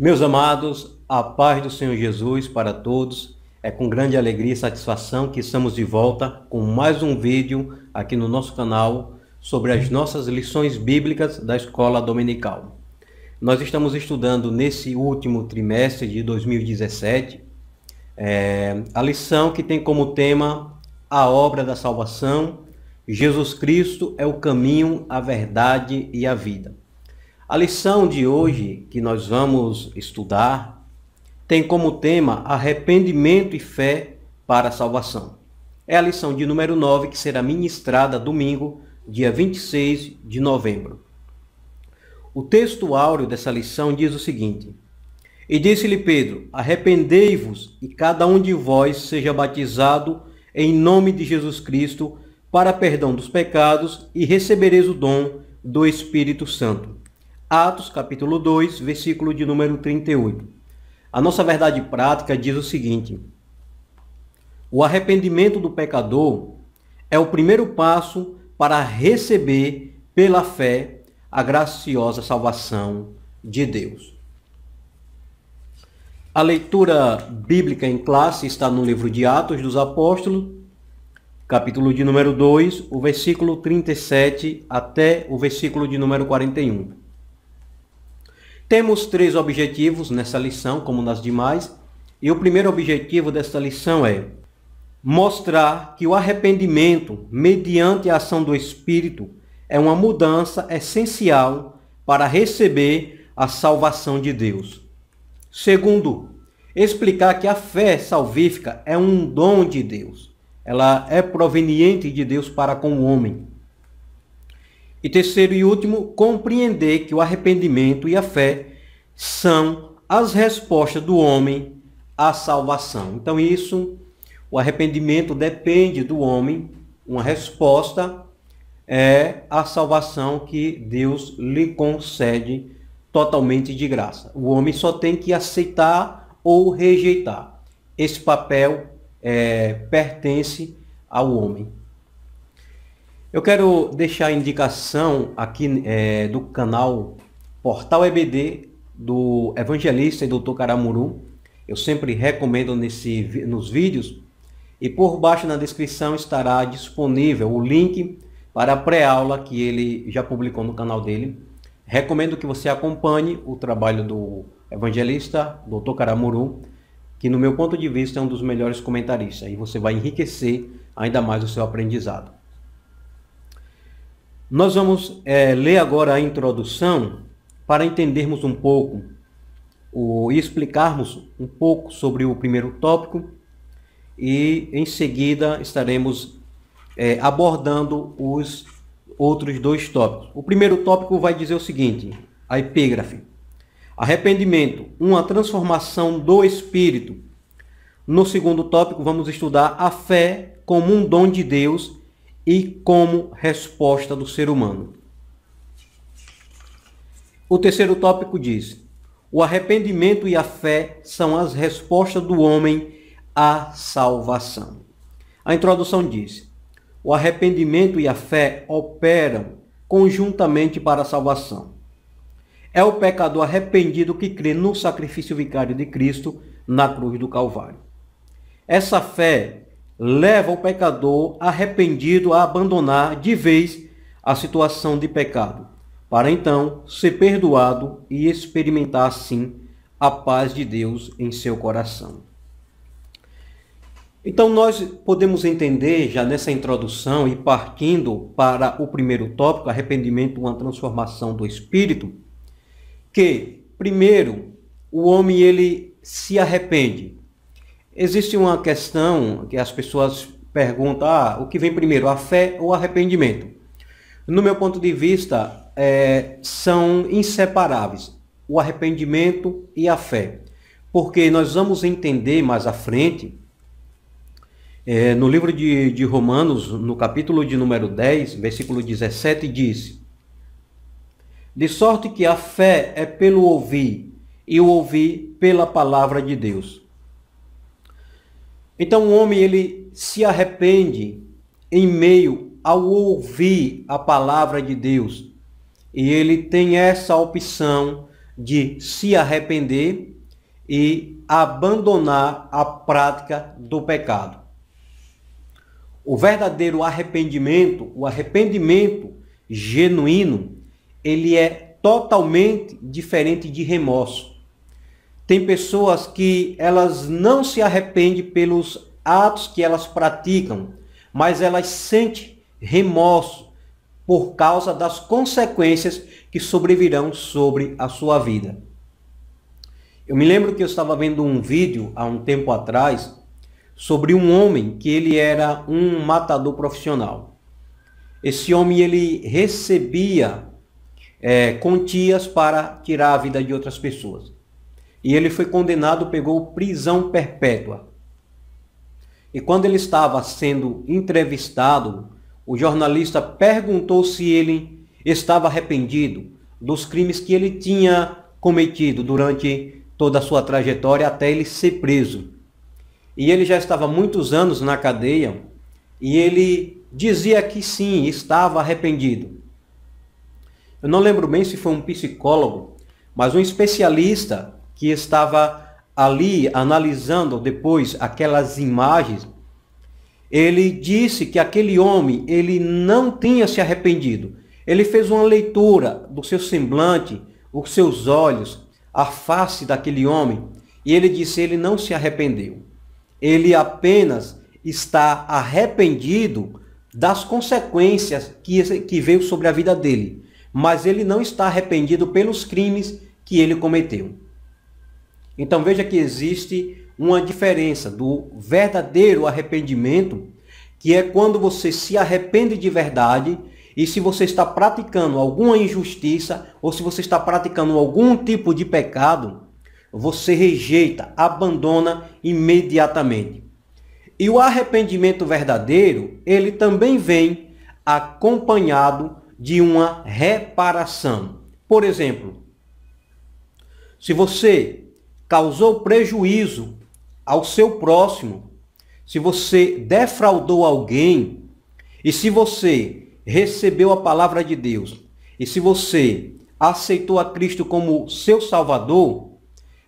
Meus amados, a paz do Senhor Jesus para todos. É com grande alegria e satisfação que estamos de volta com mais um vídeo aqui no nosso canal sobre as nossas lições bíblicas da escola dominical. Nós estamos estudando nesse último trimestre de 2017 é, a lição que tem como tema a obra da salvação. Jesus Cristo é o caminho, a verdade e a vida. A lição de hoje que nós vamos estudar tem como tema arrependimento e fé para a salvação. É a lição de número 9 que será ministrada domingo, dia 26 de novembro. O texto áureo dessa lição diz o seguinte: E disse-lhe Pedro: Arrependei-vos e cada um de vós seja batizado em nome de Jesus Cristo para perdão dos pecados e recebereis o dom do Espírito Santo. Atos capítulo 2, versículo de número 38. A nossa verdade prática diz o seguinte: O arrependimento do pecador é o primeiro passo para receber pela fé a graciosa salvação de Deus. A leitura bíblica em classe está no livro de Atos dos Apóstolos, capítulo de número 2, o versículo 37 até o versículo de número 41. Temos três objetivos nessa lição, como nas demais, e o primeiro objetivo desta lição é mostrar que o arrependimento, mediante a ação do Espírito, é uma mudança essencial para receber a salvação de Deus. Segundo, explicar que a fé salvífica é um dom de Deus. Ela é proveniente de Deus para com o homem. E terceiro e último, compreender que o arrependimento e a fé são as respostas do homem à salvação. Então, isso, o arrependimento depende do homem, uma resposta é a salvação que Deus lhe concede totalmente de graça. O homem só tem que aceitar ou rejeitar. Esse papel é, pertence ao homem. Eu quero deixar a indicação aqui é, do canal Portal EBD do evangelista e doutor Caramuru. Eu sempre recomendo nesse, nos vídeos. E por baixo na descrição estará disponível o link para a pré-aula que ele já publicou no canal dele. Recomendo que você acompanhe o trabalho do evangelista, doutor Caramuru, que no meu ponto de vista é um dos melhores comentaristas. E você vai enriquecer ainda mais o seu aprendizado. Nós vamos é, ler agora a introdução para entendermos um pouco o, e explicarmos um pouco sobre o primeiro tópico e em seguida estaremos é, abordando os outros dois tópicos. O primeiro tópico vai dizer o seguinte, a epígrafe. Arrependimento, uma transformação do espírito. No segundo tópico vamos estudar a fé como um dom de Deus e como resposta do ser humano. O terceiro tópico diz: o arrependimento e a fé são as respostas do homem à salvação. A introdução diz: o arrependimento e a fé operam conjuntamente para a salvação. É o pecador arrependido que crê no sacrifício vicário de Cristo na cruz do Calvário. Essa fé leva o pecador arrependido a abandonar de vez a situação de pecado, para então ser perdoado e experimentar assim a paz de Deus em seu coração. Então nós podemos entender já nessa introdução e partindo para o primeiro tópico, arrependimento, uma transformação do espírito, que primeiro o homem ele se arrepende Existe uma questão que as pessoas perguntam: ah, o que vem primeiro, a fé ou o arrependimento? No meu ponto de vista, é, são inseparáveis o arrependimento e a fé. Porque nós vamos entender mais à frente, é, no livro de, de Romanos, no capítulo de número 10, versículo 17, diz: De sorte que a fé é pelo ouvir, e o ouvir pela palavra de Deus. Então o homem ele se arrepende em meio ao ouvir a palavra de Deus. E ele tem essa opção de se arrepender e abandonar a prática do pecado. O verdadeiro arrependimento, o arrependimento genuíno, ele é totalmente diferente de remorso. Tem pessoas que elas não se arrependem pelos atos que elas praticam, mas elas sentem remorso por causa das consequências que sobrevirão sobre a sua vida. Eu me lembro que eu estava vendo um vídeo há um tempo atrás sobre um homem que ele era um matador profissional. Esse homem ele recebia é, quantias para tirar a vida de outras pessoas. E ele foi condenado, pegou prisão perpétua. E quando ele estava sendo entrevistado, o jornalista perguntou se ele estava arrependido dos crimes que ele tinha cometido durante toda a sua trajetória até ele ser preso. E ele já estava muitos anos na cadeia e ele dizia que sim, estava arrependido. Eu não lembro bem se foi um psicólogo, mas um especialista que estava ali analisando depois aquelas imagens, ele disse que aquele homem, ele não tinha se arrependido. Ele fez uma leitura do seu semblante, os seus olhos, a face daquele homem, e ele disse: ele não se arrependeu. Ele apenas está arrependido das consequências que, que veio sobre a vida dele, mas ele não está arrependido pelos crimes que ele cometeu. Então veja que existe uma diferença do verdadeiro arrependimento, que é quando você se arrepende de verdade e se você está praticando alguma injustiça ou se você está praticando algum tipo de pecado, você rejeita, abandona imediatamente. E o arrependimento verdadeiro, ele também vem acompanhado de uma reparação. Por exemplo, se você causou prejuízo ao seu próximo, se você defraudou alguém, e se você recebeu a palavra de Deus, e se você aceitou a Cristo como seu Salvador,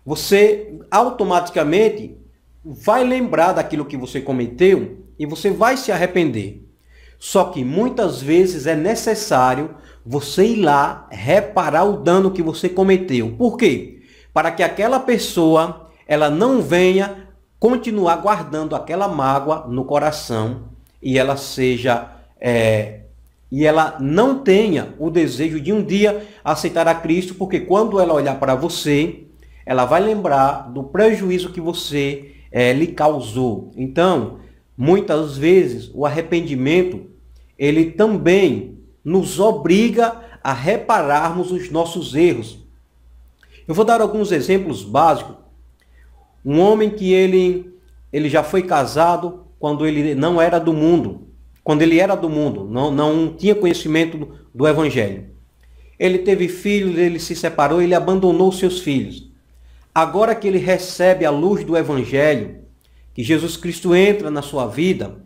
você automaticamente vai lembrar daquilo que você cometeu e você vai se arrepender. Só que muitas vezes é necessário você ir lá reparar o dano que você cometeu. Por quê? Para que aquela pessoa ela não venha continuar guardando aquela mágoa no coração e ela seja é, e ela não tenha o desejo de um dia aceitar a Cristo, porque quando ela olhar para você, ela vai lembrar do prejuízo que você é, lhe causou. Então, muitas vezes o arrependimento ele também nos obriga a repararmos os nossos erros, eu vou dar alguns exemplos básicos. Um homem que ele, ele já foi casado quando ele não era do mundo, quando ele era do mundo, não, não tinha conhecimento do, evangelho. Ele teve filhos, ele se separou, ele abandonou seus filhos. Agora que ele recebe a luz do evangelho, que Jesus Cristo entra na sua vida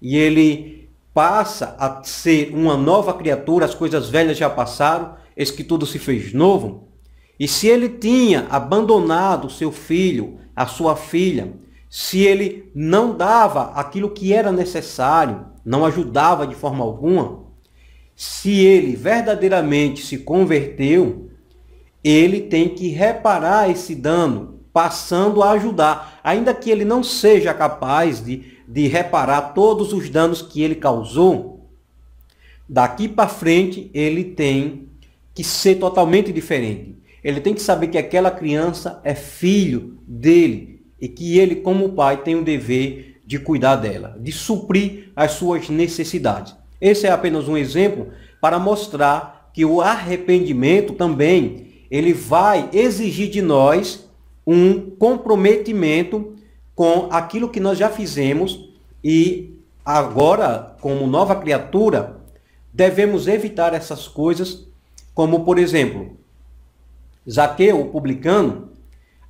e ele passa a ser uma nova criatura, as coisas velhas já passaram, eis que tudo se fez novo. E se ele tinha abandonado seu filho, a sua filha, se ele não dava aquilo que era necessário, não ajudava de forma alguma, se ele verdadeiramente se converteu, ele tem que reparar esse dano, passando a ajudar, ainda que ele não seja capaz de, de reparar todos os danos que ele causou. Daqui para frente, ele tem que ser totalmente diferente. Ele tem que saber que aquela criança é filho dele e que ele, como pai, tem o dever de cuidar dela, de suprir as suas necessidades. Esse é apenas um exemplo para mostrar que o arrependimento também ele vai exigir de nós um comprometimento com aquilo que nós já fizemos e agora, como nova criatura, devemos evitar essas coisas, como por exemplo, Zaqueu, o publicano,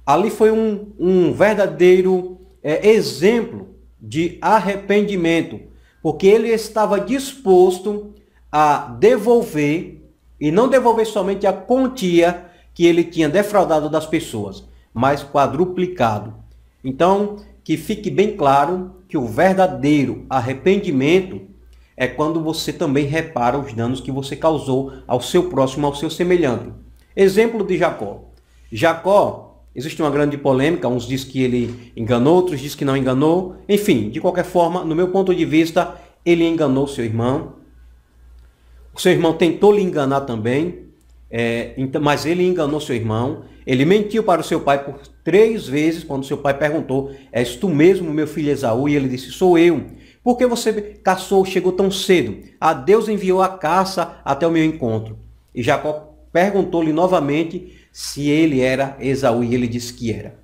ali foi um, um verdadeiro é, exemplo de arrependimento, porque ele estava disposto a devolver, e não devolver somente a quantia que ele tinha defraudado das pessoas, mas quadruplicado. Então, que fique bem claro que o verdadeiro arrependimento é quando você também repara os danos que você causou ao seu próximo, ao seu semelhante. Exemplo de Jacó. Jacó, existe uma grande polêmica, uns dizem que ele enganou, outros dizem que não enganou. Enfim, de qualquer forma, no meu ponto de vista, ele enganou seu irmão. O seu irmão tentou lhe enganar também, é, mas ele enganou seu irmão. Ele mentiu para o seu pai por três vezes, quando seu pai perguntou: És tu mesmo, meu filho Esaú? E ele disse: Sou eu. Por que você caçou, chegou tão cedo? A Deus enviou a caça até o meu encontro. E Jacó perguntou-lhe novamente se ele era Esaú, e ele disse que era.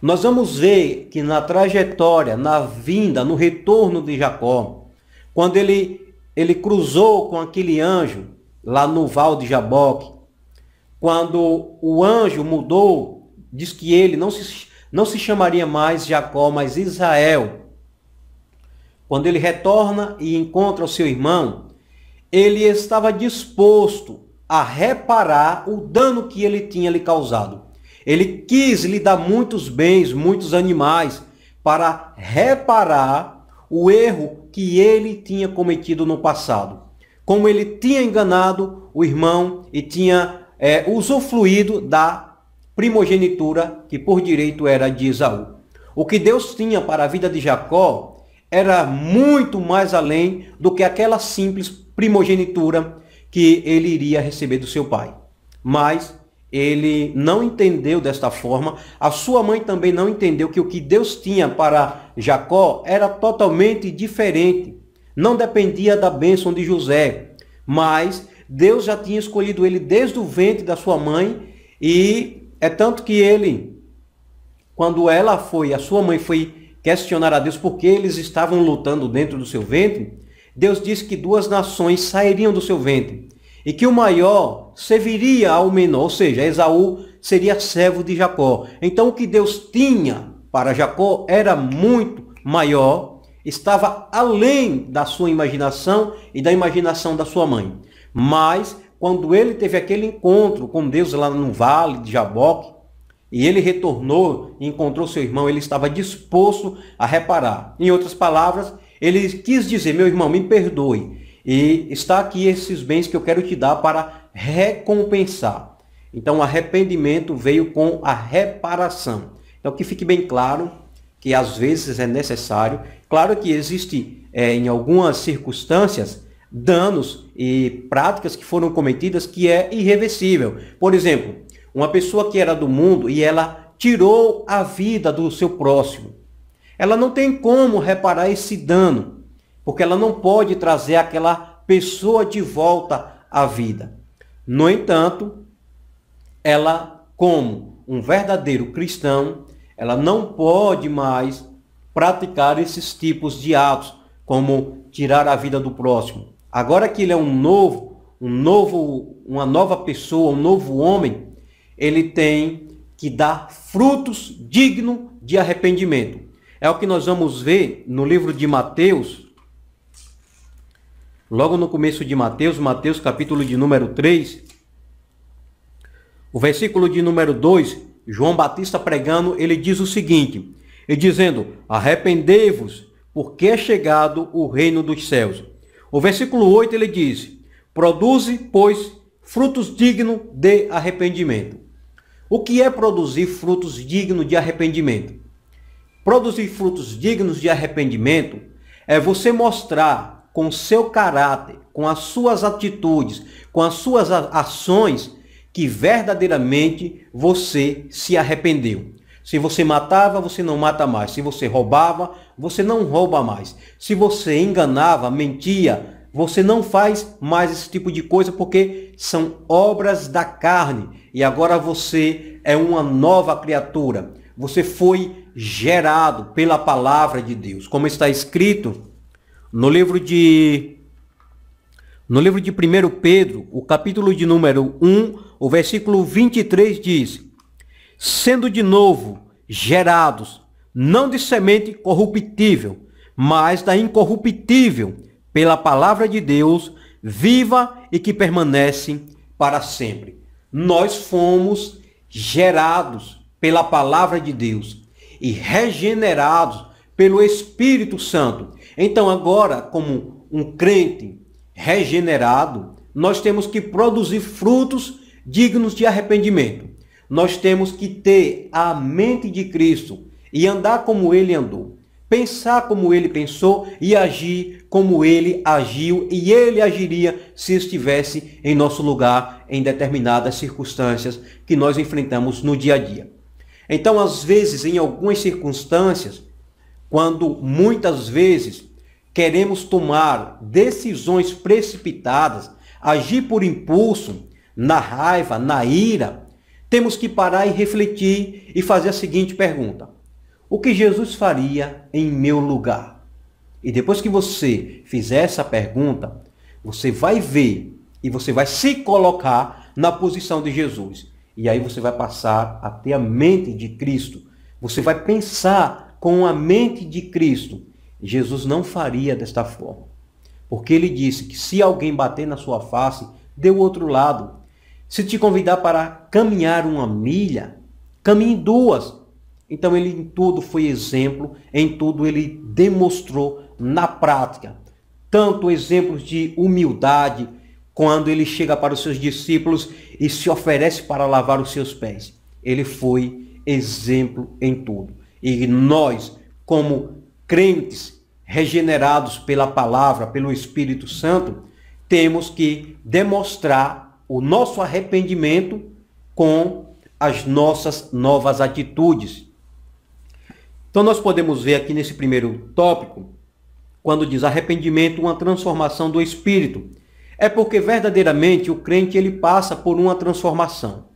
Nós vamos ver que na trajetória, na vinda, no retorno de Jacó, quando ele, ele cruzou com aquele anjo lá no Val de Jaboque, quando o anjo mudou, diz que ele não se, não se chamaria mais Jacó, mas Israel. Quando ele retorna e encontra o seu irmão, ele estava disposto a reparar o dano que ele tinha lhe causado. Ele quis lhe dar muitos bens, muitos animais, para reparar o erro que ele tinha cometido no passado. Como ele tinha enganado o irmão e tinha é, usufruído da primogenitura que por direito era de Esaú. O que Deus tinha para a vida de Jacó era muito mais além do que aquela simples primogenitura que ele iria receber do seu pai. Mas ele não entendeu desta forma, a sua mãe também não entendeu que o que Deus tinha para Jacó era totalmente diferente. Não dependia da bênção de José, mas Deus já tinha escolhido ele desde o ventre da sua mãe e é tanto que ele, quando ela foi, a sua mãe foi questionar a Deus por que eles estavam lutando dentro do seu ventre, Deus disse que duas nações sairiam do seu ventre e que o maior serviria ao menor, ou seja, Esaú seria servo de Jacó. Então o que Deus tinha para Jacó era muito maior, estava além da sua imaginação e da imaginação da sua mãe. Mas quando ele teve aquele encontro com Deus lá no vale de Jaboque, e ele retornou e encontrou seu irmão, ele estava disposto a reparar. Em outras palavras, ele quis dizer: Meu irmão, me perdoe. E está aqui esses bens que eu quero te dar para recompensar. Então, o arrependimento veio com a reparação. Então, que fique bem claro que às vezes é necessário. Claro que existe, é, em algumas circunstâncias, danos e práticas que foram cometidas que é irreversível. Por exemplo, uma pessoa que era do mundo e ela tirou a vida do seu próximo. Ela não tem como reparar esse dano, porque ela não pode trazer aquela pessoa de volta à vida. No entanto, ela, como um verdadeiro cristão, ela não pode mais praticar esses tipos de atos, como tirar a vida do próximo. Agora que ele é um novo, um novo, uma nova pessoa, um novo homem, ele tem que dar frutos dignos de arrependimento. É o que nós vamos ver no livro de Mateus, logo no começo de Mateus, Mateus capítulo de número 3, o versículo de número 2, João Batista pregando, ele diz o seguinte, e dizendo, arrependei-vos, porque é chegado o reino dos céus. O versículo 8 ele diz, produze, pois, frutos dignos de arrependimento. O que é produzir frutos dignos de arrependimento? Produzir frutos dignos de arrependimento é você mostrar com seu caráter, com as suas atitudes, com as suas ações, que verdadeiramente você se arrependeu. Se você matava, você não mata mais. Se você roubava, você não rouba mais. Se você enganava, mentia, você não faz mais esse tipo de coisa porque são obras da carne. E agora você é uma nova criatura. Você foi gerado pela palavra de Deus. Como está escrito no livro de no livro de 1 Pedro, o capítulo de número 1, o versículo 23 diz: Sendo de novo gerados, não de semente corruptível, mas da incorruptível, pela palavra de Deus, viva e que permanece para sempre. nós fomos gerados pela palavra de Deus e regenerados pelo Espírito Santo. Então, agora, como um crente regenerado, nós temos que produzir frutos dignos de arrependimento. Nós temos que ter a mente de Cristo e andar como ele andou. Pensar como ele pensou e agir como ele agiu e ele agiria se estivesse em nosso lugar em determinadas circunstâncias que nós enfrentamos no dia a dia. Então, às vezes, em algumas circunstâncias, quando muitas vezes queremos tomar decisões precipitadas, agir por impulso, na raiva, na ira, temos que parar e refletir e fazer a seguinte pergunta: O que Jesus faria em meu lugar? E depois que você fizer essa pergunta, você vai ver e você vai se colocar na posição de Jesus. E aí você vai passar a ter a mente de Cristo. Você vai pensar com a mente de Cristo. Jesus não faria desta forma. Porque ele disse que se alguém bater na sua face, dê o outro lado. Se te convidar para caminhar uma milha, caminhe duas. Então ele em tudo foi exemplo, em tudo ele demonstrou na prática. Tanto exemplos de humildade, quando ele chega para os seus discípulos e se oferece para lavar os seus pés. Ele foi exemplo em tudo. E nós, como crentes regenerados pela palavra, pelo Espírito Santo, temos que demonstrar o nosso arrependimento com as nossas novas atitudes. Então nós podemos ver aqui nesse primeiro tópico, quando diz arrependimento, uma transformação do espírito. É porque verdadeiramente o crente ele passa por uma transformação.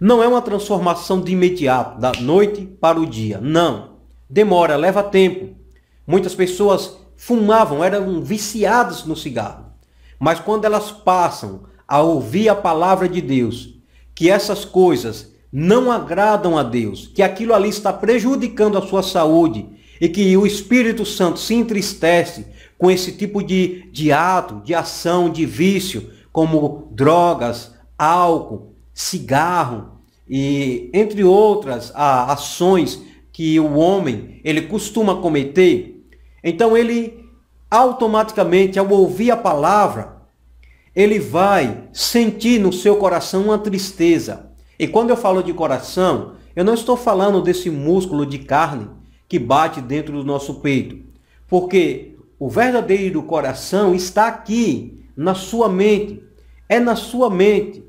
Não é uma transformação de imediato, da noite para o dia. Não. Demora, leva tempo. Muitas pessoas fumavam, eram viciadas no cigarro. Mas quando elas passam a ouvir a palavra de Deus, que essas coisas não agradam a Deus, que aquilo ali está prejudicando a sua saúde e que o Espírito Santo se entristece com esse tipo de, de ato, de ação, de vício, como drogas, álcool, cigarro e entre outras a, ações que o homem ele costuma cometer, então ele automaticamente ao ouvir a palavra ele vai sentir no seu coração uma tristeza. E quando eu falo de coração, eu não estou falando desse músculo de carne que bate dentro do nosso peito. Porque o verdadeiro coração está aqui, na sua mente. É na sua mente.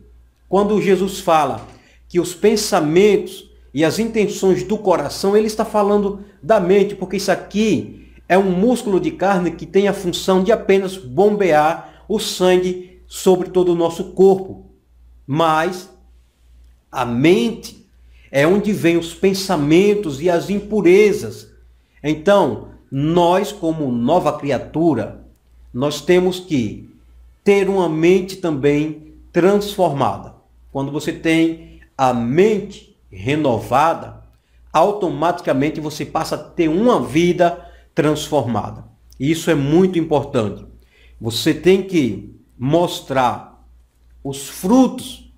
Quando Jesus fala que os pensamentos e as intenções do coração, ele está falando da mente, porque isso aqui é um músculo de carne que tem a função de apenas bombear o sangue sobre todo o nosso corpo. Mas a mente é onde vem os pensamentos e as impurezas. Então, nós como nova criatura, nós temos que ter uma mente também transformada. Quando você tem a mente renovada, automaticamente você passa a ter uma vida transformada. Isso é muito importante. Você tem que mostrar os frutos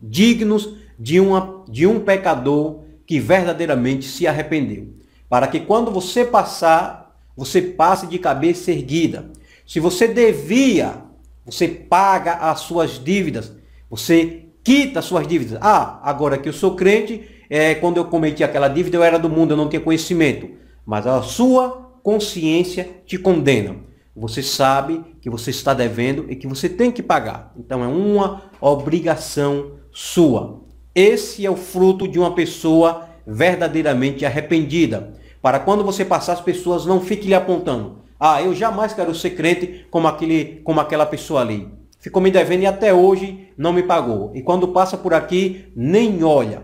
dignos de, uma, de um pecador que verdadeiramente se arrependeu. Para que quando você passar, você passe de cabeça erguida. Se você devia, você paga as suas dívidas. Você quita as suas dívidas. Ah, agora que eu sou crente, é, quando eu cometi aquela dívida, eu era do mundo, eu não tinha conhecimento. Mas a sua consciência te condena. Você sabe que você está devendo e que você tem que pagar. Então é uma obrigação sua. Esse é o fruto de uma pessoa verdadeiramente arrependida. Para quando você passar, as pessoas não fiquem lhe apontando. Ah, eu jamais quero ser crente como, aquele, como aquela pessoa ali. Ficou me devendo e até hoje não me pagou. E quando passa por aqui, nem olha.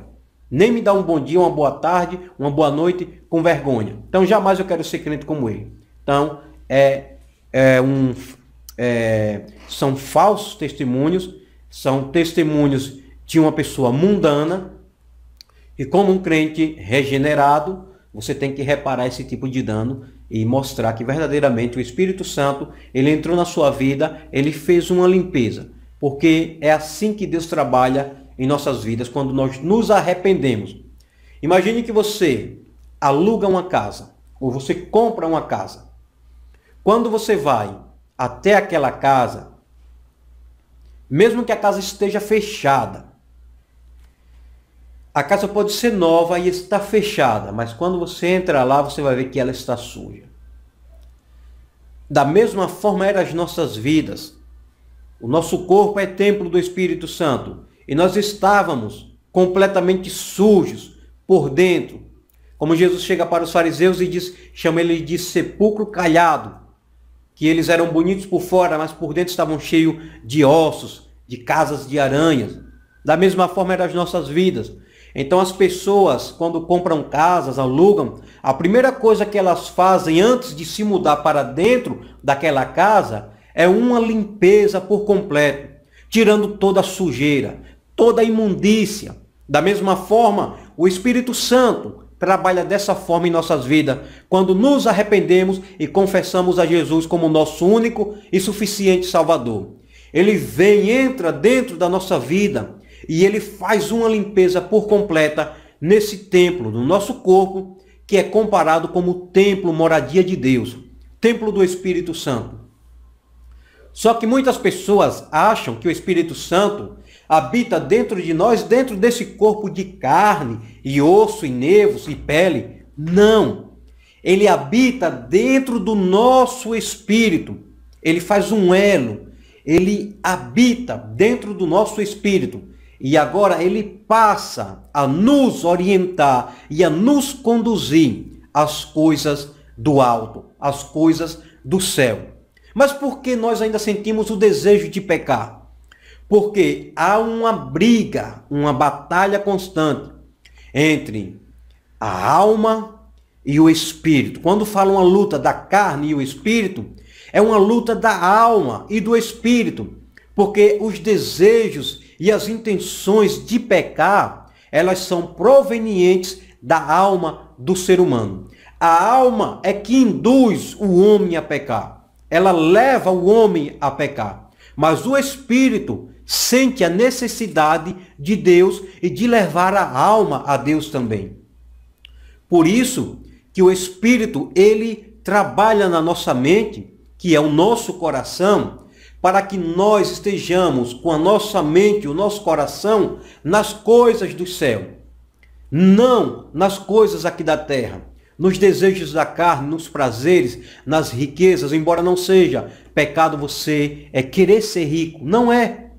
Nem me dá um bom dia, uma boa tarde, uma boa noite com vergonha. Então jamais eu quero ser crente como ele. Então, é é um, é, são falsos testemunhos, são testemunhos de uma pessoa mundana, e como um crente regenerado, você tem que reparar esse tipo de dano e mostrar que verdadeiramente o Espírito Santo, ele entrou na sua vida, ele fez uma limpeza, porque é assim que Deus trabalha em nossas vidas quando nós nos arrependemos. Imagine que você aluga uma casa ou você compra uma casa. Quando você vai até aquela casa, mesmo que a casa esteja fechada, a casa pode ser nova e está fechada, mas quando você entra lá, você vai ver que ela está suja. Da mesma forma eram as nossas vidas. O nosso corpo é templo do Espírito Santo e nós estávamos completamente sujos por dentro. Como Jesus chega para os fariseus e diz, chama ele de sepulcro calhado, que eles eram bonitos por fora, mas por dentro estavam cheios de ossos, de casas de aranhas. Da mesma forma eram as nossas vidas. Então as pessoas, quando compram casas, alugam, a primeira coisa que elas fazem antes de se mudar para dentro daquela casa é uma limpeza por completo, tirando toda a sujeira, toda a imundícia. Da mesma forma, o Espírito Santo trabalha dessa forma em nossas vidas, quando nos arrependemos e confessamos a Jesus como nosso único e suficiente Salvador. Ele vem, entra dentro da nossa vida e ele faz uma limpeza por completa nesse templo, no nosso corpo, que é comparado como templo, moradia de Deus, templo do Espírito Santo. Só que muitas pessoas acham que o Espírito Santo habita dentro de nós, dentro desse corpo de carne e osso e nervos e pele. Não. Ele habita dentro do nosso espírito. Ele faz um elo. Ele habita dentro do nosso espírito. E agora ele passa a nos orientar e a nos conduzir às coisas do alto, às coisas do céu. Mas por que nós ainda sentimos o desejo de pecar? Porque há uma briga, uma batalha constante entre a alma e o espírito. Quando fala uma luta da carne e o espírito, é uma luta da alma e do espírito, porque os desejos e as intenções de pecar, elas são provenientes da alma do ser humano. A alma é que induz o homem a pecar. Ela leva o homem a pecar. Mas o espírito sente a necessidade de Deus e de levar a alma a Deus também. Por isso que o espírito ele trabalha na nossa mente, que é o nosso coração, para que nós estejamos com a nossa mente, o nosso coração nas coisas do céu, não nas coisas aqui da terra, nos desejos da carne, nos prazeres, nas riquezas, embora não seja. Pecado você é querer ser rico, não é.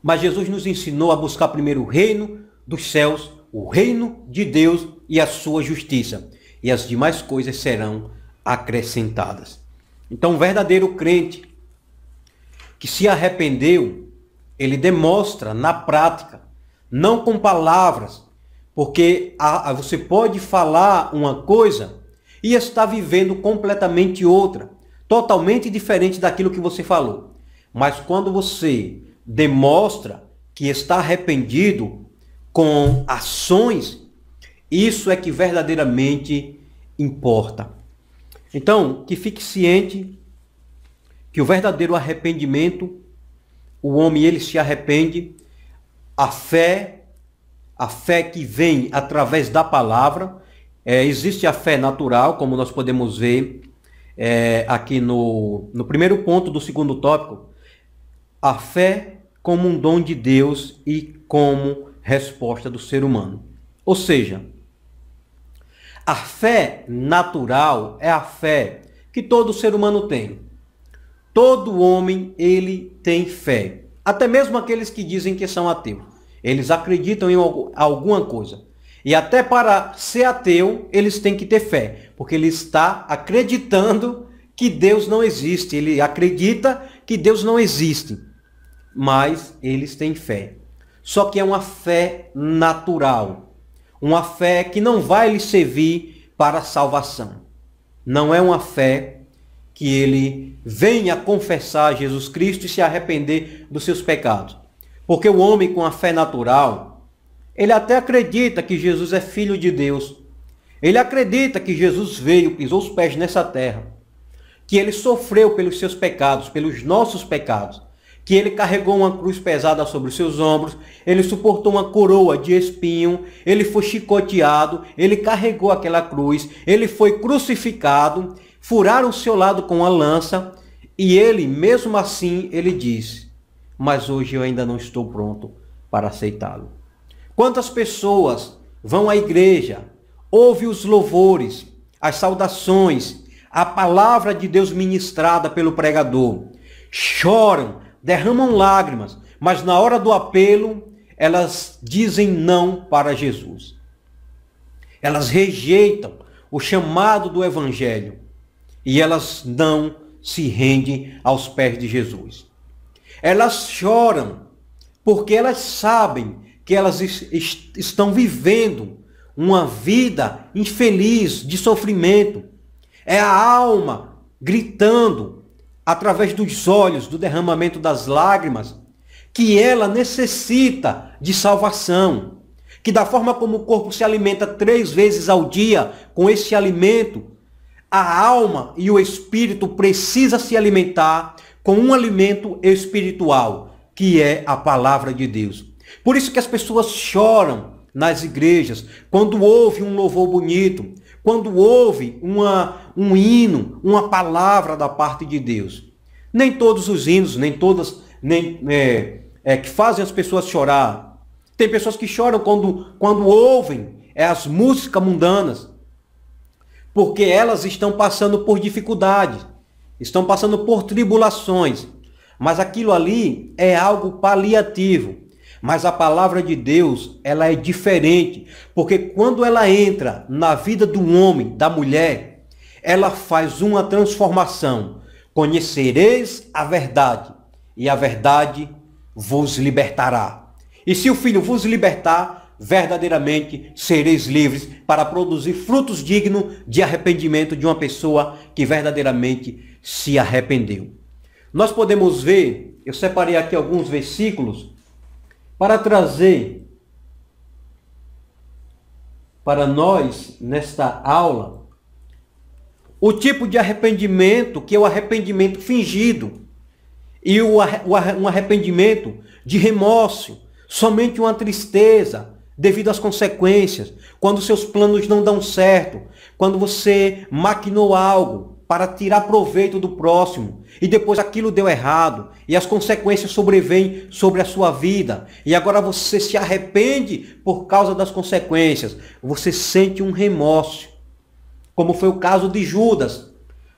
Mas Jesus nos ensinou a buscar primeiro o reino dos céus, o reino de Deus e a sua justiça, e as demais coisas serão acrescentadas. Então, o verdadeiro crente que se arrependeu, ele demonstra na prática, não com palavras, porque a, a, você pode falar uma coisa e estar vivendo completamente outra, totalmente diferente daquilo que você falou. Mas quando você demonstra que está arrependido com ações, isso é que verdadeiramente importa. Então, que fique ciente que o verdadeiro arrependimento, o homem ele se arrepende, a fé, a fé que vem através da palavra, é, existe a fé natural, como nós podemos ver é, aqui no, no primeiro ponto do segundo tópico, a fé como um dom de Deus e como resposta do ser humano. Ou seja, a fé natural é a fé que todo ser humano tem. Todo homem, ele tem fé. Até mesmo aqueles que dizem que são ateus. Eles acreditam em alguma coisa. E até para ser ateu, eles têm que ter fé. Porque ele está acreditando que Deus não existe. Ele acredita que Deus não existe. Mas eles têm fé. Só que é uma fé natural uma fé que não vai lhe servir para a salvação. Não é uma fé que ele venha confessar Jesus Cristo e se arrepender dos seus pecados. Porque o homem com a fé natural, ele até acredita que Jesus é filho de Deus. Ele acredita que Jesus veio, pisou os pés nessa terra, que ele sofreu pelos seus pecados, pelos nossos pecados, que ele carregou uma cruz pesada sobre os seus ombros, ele suportou uma coroa de espinho, ele foi chicoteado, ele carregou aquela cruz, ele foi crucificado, furaram o seu lado com a lança, e ele, mesmo assim, ele diz: Mas hoje eu ainda não estou pronto para aceitá-lo. Quantas pessoas vão à igreja, ouvem os louvores, as saudações, a palavra de Deus ministrada pelo pregador, choram, derramam lágrimas, mas na hora do apelo, elas dizem não para Jesus. Elas rejeitam o chamado do Evangelho e elas não se rendem aos pés de Jesus. Elas choram porque elas sabem que elas estão vivendo uma vida infeliz de sofrimento. É a alma gritando através dos olhos, do derramamento das lágrimas, que ela necessita de salvação. Que da forma como o corpo se alimenta três vezes ao dia com esse alimento, a alma e o espírito precisa se alimentar com um alimento espiritual, que é a palavra de Deus. Por isso que as pessoas choram nas igrejas quando ouve um louvor bonito, quando ouve uma, um hino, uma palavra da parte de Deus. Nem todos os hinos, nem todas, nem é, é, que fazem as pessoas chorar. Tem pessoas que choram quando, quando ouvem é, as músicas mundanas, porque elas estão passando por dificuldades, estão passando por tribulações. Mas aquilo ali é algo paliativo. Mas a palavra de Deus, ela é diferente, porque quando ela entra na vida do homem, da mulher, ela faz uma transformação. Conhecereis a verdade, e a verdade vos libertará. E se o Filho vos libertar, verdadeiramente sereis livres para produzir frutos dignos de arrependimento de uma pessoa que verdadeiramente se arrependeu. Nós podemos ver, eu separei aqui alguns versículos para trazer para nós nesta aula o tipo de arrependimento que é o arrependimento fingido e o, um arrependimento de remorso, somente uma tristeza devido às consequências, quando seus planos não dão certo, quando você maquinou algo para tirar proveito do próximo. E depois aquilo deu errado e as consequências sobrevêm sobre a sua vida. E agora você se arrepende por causa das consequências, você sente um remorso, como foi o caso de Judas.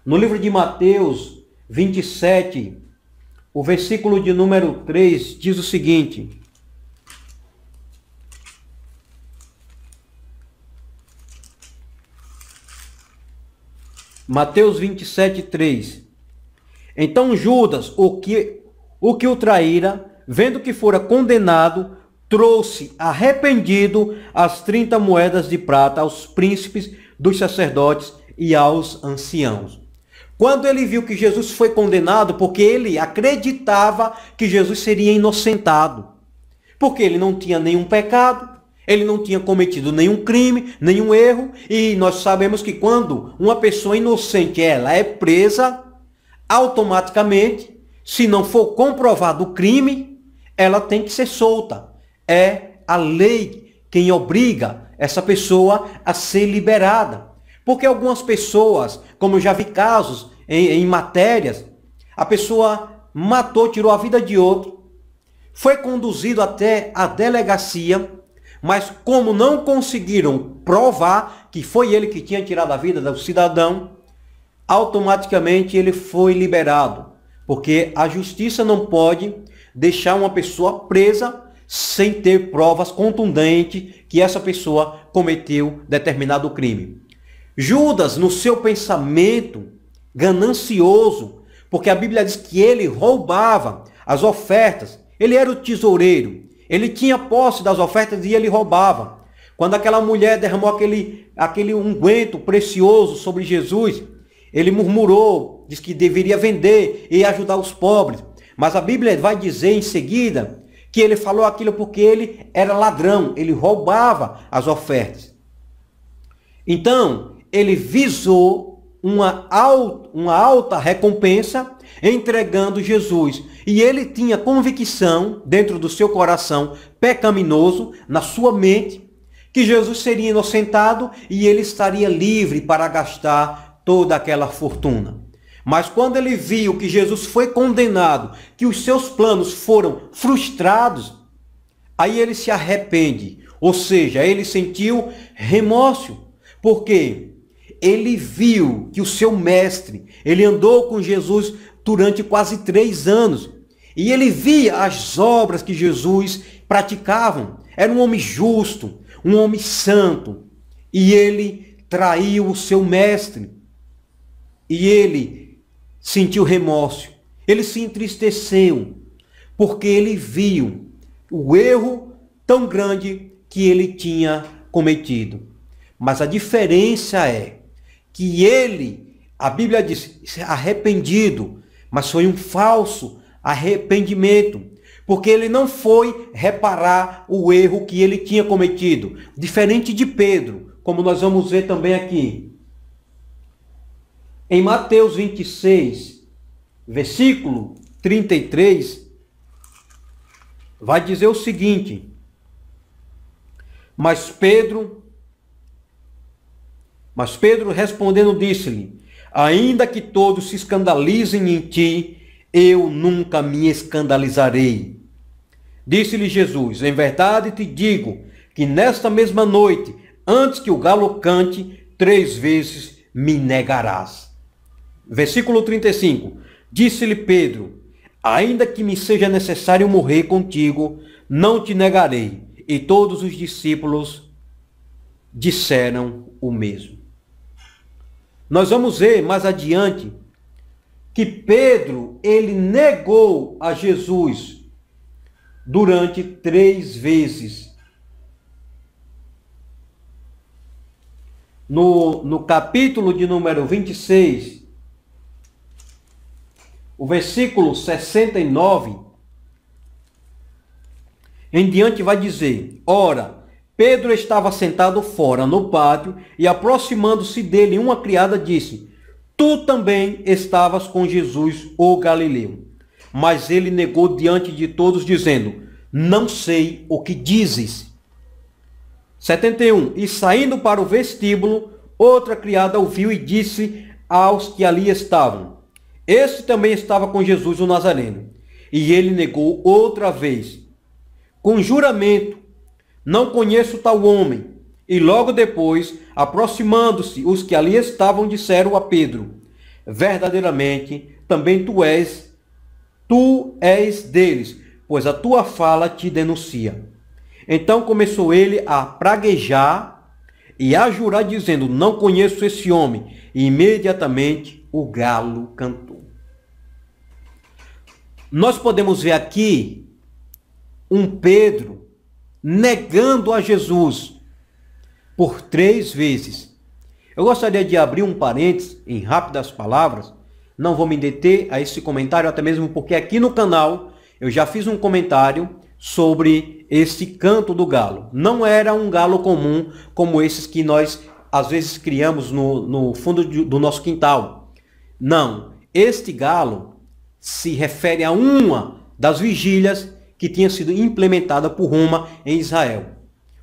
No livro de Mateus 27, o versículo de número 3 diz o seguinte: Mateus 27, 3. Então Judas, o que o, que o traíra, vendo que fora condenado, trouxe arrependido as 30 moedas de prata aos príncipes dos sacerdotes e aos anciãos. Quando ele viu que Jesus foi condenado, porque ele acreditava que Jesus seria inocentado, porque ele não tinha nenhum pecado, ele não tinha cometido nenhum crime, nenhum erro, e nós sabemos que quando uma pessoa inocente ela é presa, automaticamente, se não for comprovado o crime, ela tem que ser solta. É a lei quem obriga essa pessoa a ser liberada. Porque algumas pessoas, como eu já vi casos em, em matérias, a pessoa matou, tirou a vida de outro, foi conduzido até a delegacia, mas como não conseguiram provar que foi ele que tinha tirado a vida do cidadão, automaticamente ele foi liberado. Porque a justiça não pode deixar uma pessoa presa sem ter provas contundentes que essa pessoa cometeu determinado crime. Judas, no seu pensamento ganancioso, porque a Bíblia diz que ele roubava as ofertas, ele era o tesoureiro, ele tinha posse das ofertas e ele roubava. Quando aquela mulher derramou aquele, aquele unguento precioso sobre Jesus, ele murmurou, disse que deveria vender e ajudar os pobres. Mas a Bíblia vai dizer em seguida que ele falou aquilo porque ele era ladrão, ele roubava as ofertas. Então, ele visou uma, alta, uma alta recompensa entregando Jesus. E ele tinha convicção dentro do seu coração pecaminoso, na sua mente, que Jesus seria inocentado e ele estaria livre para gastar toda aquela fortuna. Mas quando ele viu que Jesus foi condenado, que os seus planos foram frustrados, aí ele se arrepende. Ou seja, ele sentiu remorso, porque ele viu que o seu mestre, ele andou com Jesus durante quase três anos, e ele via as obras que Jesus praticavam. Era um homem justo, um homem santo, e ele traiu o seu mestre. E ele sentiu remorso, ele se entristeceu, porque ele viu o erro tão grande que ele tinha cometido. Mas a diferença é que ele, a Bíblia diz, arrependido, mas foi um falso arrependimento, porque ele não foi reparar o erro que ele tinha cometido, diferente de Pedro, como nós vamos ver também aqui. Em Mateus 26, versículo 33, vai dizer o seguinte: Mas Pedro, mas Pedro respondendo disse-lhe: Ainda que todos se escandalizem em ti, eu nunca me escandalizarei. Disse-lhe Jesus: Em verdade te digo que nesta mesma noite, antes que o galo cante, três vezes me negarás. Versículo 35. Disse-lhe Pedro: Ainda que me seja necessário morrer contigo, não te negarei. E todos os discípulos disseram o mesmo. Nós vamos ver mais adiante que Pedro, ele negou a Jesus durante três vezes. No, no capítulo de número 26, o versículo 69 em diante vai dizer: Ora, Pedro estava sentado fora no pátio e, aproximando-se dele, uma criada disse: Tu também estavas com Jesus, o Galileu. Mas ele negou diante de todos, dizendo: Não sei o que dizes. 71. E saindo para o vestíbulo, outra criada ouviu e disse aos que ali estavam: este também estava com Jesus o Nazareno. E ele negou outra vez, com juramento: Não conheço tal homem. E logo depois, aproximando-se os que ali estavam, disseram a Pedro: Verdadeiramente, também tu és, tu és deles, pois a tua fala te denuncia. Então começou ele a praguejar e a jurar, dizendo: Não conheço esse homem. E imediatamente o galo cantou. Nós podemos ver aqui um Pedro negando a Jesus por três vezes. Eu gostaria de abrir um parênteses em rápidas palavras. Não vou me deter a esse comentário, até mesmo porque aqui no canal eu já fiz um comentário sobre esse canto do galo. Não era um galo comum como esses que nós às vezes criamos no, no fundo do nosso quintal. Não, este galo se refere a uma das vigílias que tinha sido implementada por Roma em Israel.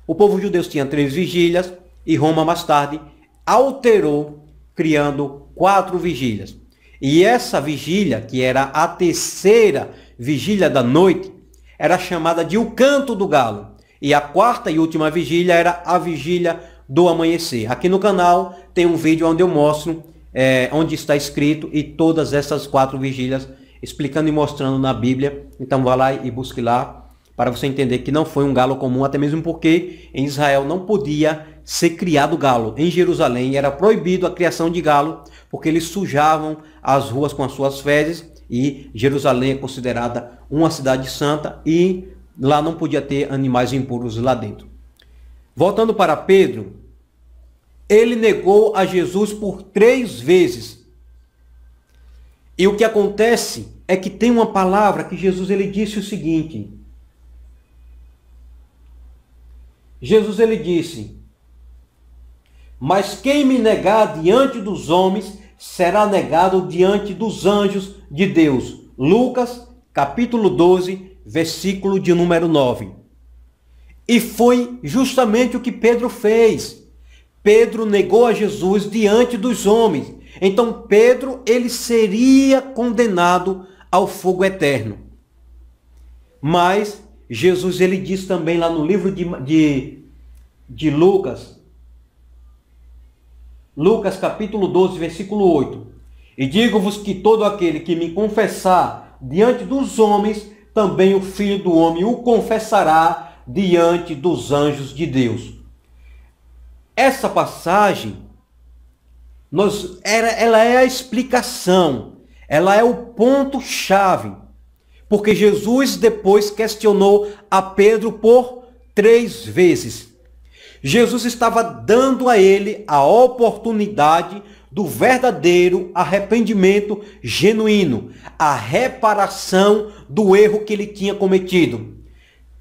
O povo judeu tinha três vigílias e Roma mais tarde alterou, criando quatro vigílias. E essa vigília, que era a terceira vigília da noite, era chamada de o canto do galo. E a quarta e última vigília era a vigília do amanhecer. Aqui no canal tem um vídeo onde eu mostro é, onde está escrito e todas essas quatro vigílias explicando e mostrando na Bíblia. Então vá lá e busque lá para você entender que não foi um galo comum, até mesmo porque em Israel não podia ser criado galo. Em Jerusalém era proibido a criação de galo, porque eles sujavam as ruas com as suas fezes e Jerusalém é considerada uma cidade santa e lá não podia ter animais impuros lá dentro. Voltando para Pedro, ele negou a Jesus por três vezes e o que acontece é que tem uma palavra que Jesus ele disse o seguinte. Jesus ele disse: Mas quem me negar diante dos homens será negado diante dos anjos de Deus. Lucas, capítulo 12, versículo de número 9. E foi justamente o que Pedro fez. Pedro negou a Jesus diante dos homens. Então Pedro ele seria condenado ao fogo eterno. Mas Jesus ele diz também lá no livro de, de, de Lucas, Lucas capítulo 12, versículo 8. E digo-vos que todo aquele que me confessar diante dos homens, também o Filho do Homem o confessará diante dos anjos de Deus. Essa passagem, nós, ela é a explicação, ela é o ponto-chave porque Jesus depois questionou a Pedro por três vezes. Jesus estava dando a ele a oportunidade do verdadeiro arrependimento genuíno, a reparação do erro que ele tinha cometido.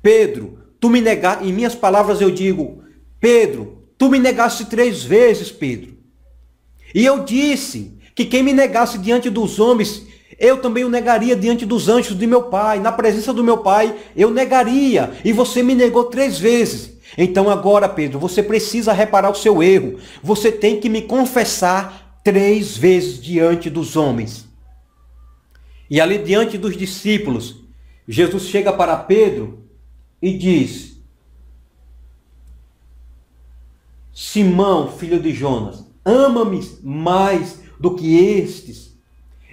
Pedro, tu me negaste, em minhas palavras eu digo, Pedro, tu me negaste três vezes, Pedro. E eu disse que quem me negasse diante dos homens, eu também o negaria diante dos anjos de meu pai, na presença do meu pai, eu negaria, e você me negou três vezes. Então agora, Pedro, você precisa reparar o seu erro. Você tem que me confessar três vezes diante dos homens. E ali diante dos discípulos, Jesus chega para Pedro e diz: Simão, filho de Jonas, ama-me mais do que estes.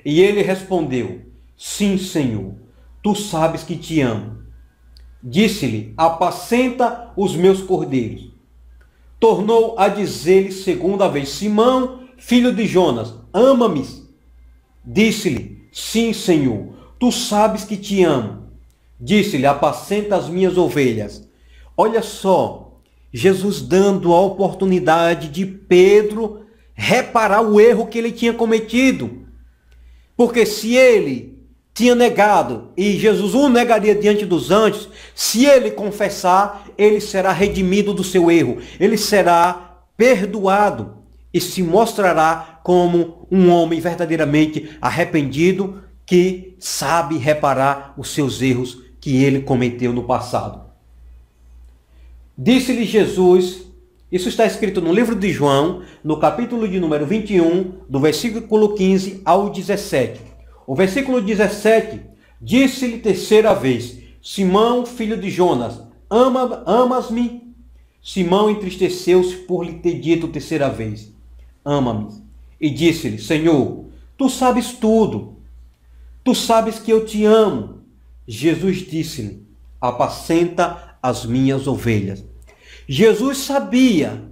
E ele respondeu: Sim, Senhor, tu sabes que te amo. Disse-lhe: Apacenta os meus cordeiros. Tornou a dizer-lhe segunda vez: Simão, filho de Jonas, ama-me. Disse-lhe: Sim, Senhor, tu sabes que te amo. Disse-lhe: Apacenta as minhas ovelhas. Olha só, Jesus dando a oportunidade de Pedro reparar o erro que ele tinha cometido. Porque se ele tinha negado e Jesus o negaria diante dos anjos, se ele confessar, ele será redimido do seu erro, ele será perdoado e se mostrará como um homem verdadeiramente arrependido que sabe reparar os seus erros que ele cometeu no passado. Disse-lhe Jesus isso está escrito no livro de João, no capítulo de número 21, do versículo 15 ao 17. O versículo 17 disse-lhe terceira vez: Simão, filho de Jonas, ama, amas-me? Simão entristeceu-se por lhe ter dito terceira vez: Ama-me. E disse-lhe: Senhor, tu sabes tudo. Tu sabes que eu te amo. Jesus disse-lhe: Apacenta as minhas ovelhas. Jesus sabia